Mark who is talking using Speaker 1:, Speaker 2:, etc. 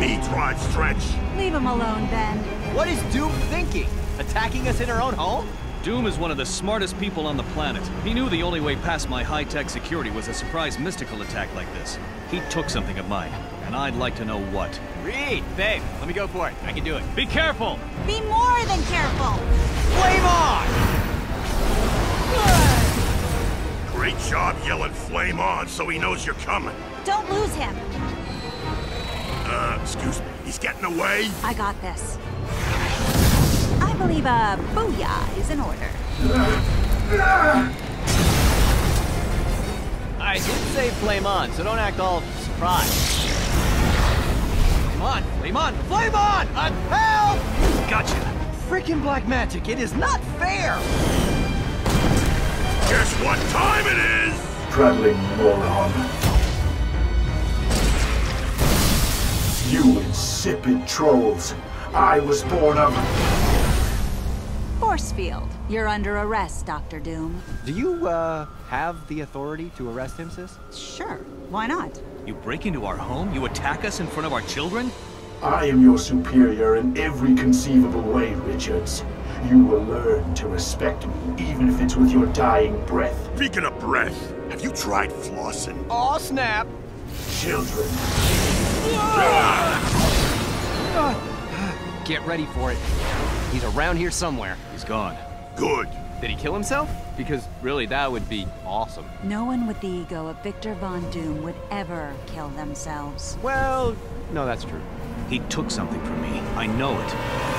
Speaker 1: match.
Speaker 2: Leave him alone, Ben.
Speaker 3: What is Doom thinking? Attacking us in our own home?
Speaker 4: Doom is one of the smartest people on the planet. He knew the only way past my high-tech security was a surprise mystical attack like this. He took something of mine, and I'd like to know what.
Speaker 3: Reed, babe, let me go for it. I can do it.
Speaker 4: Be careful!
Speaker 2: Be more than careful!
Speaker 3: Flame on!
Speaker 1: Great job yelling flame on so he knows you're coming.
Speaker 2: Don't lose him.
Speaker 1: Uh, excuse me. He's getting away?
Speaker 2: I got this. I believe a booyah is in order.
Speaker 3: I did say flame on, so don't act all surprised. Flame on, flame on, flame on! Uh, help!
Speaker 4: Gotcha!
Speaker 3: Freaking black magic, it is not fair!
Speaker 1: Guess what time it is?
Speaker 5: Prattling moron. You insipid trolls. I was born of...
Speaker 2: Force field. You're under arrest, Dr. Doom.
Speaker 3: Do you, uh, have the authority to arrest him, sis?
Speaker 2: Sure. Why not?
Speaker 4: You break into our home? You attack us in front of our children?
Speaker 5: I am your superior in every conceivable way, Richards. You will learn to respect me, even if it's with your dying breath.
Speaker 1: Speaking of breath, have you tried flossing?
Speaker 3: Aw, snap!
Speaker 5: Children.
Speaker 3: Get ready for it. He's around here somewhere.
Speaker 4: He's gone.
Speaker 1: Good.
Speaker 3: Did he kill himself? Because really, that would be awesome.
Speaker 2: No one with the ego of Victor Von Doom would ever kill themselves.
Speaker 3: Well, no, that's true.
Speaker 4: He took something from me. I know it.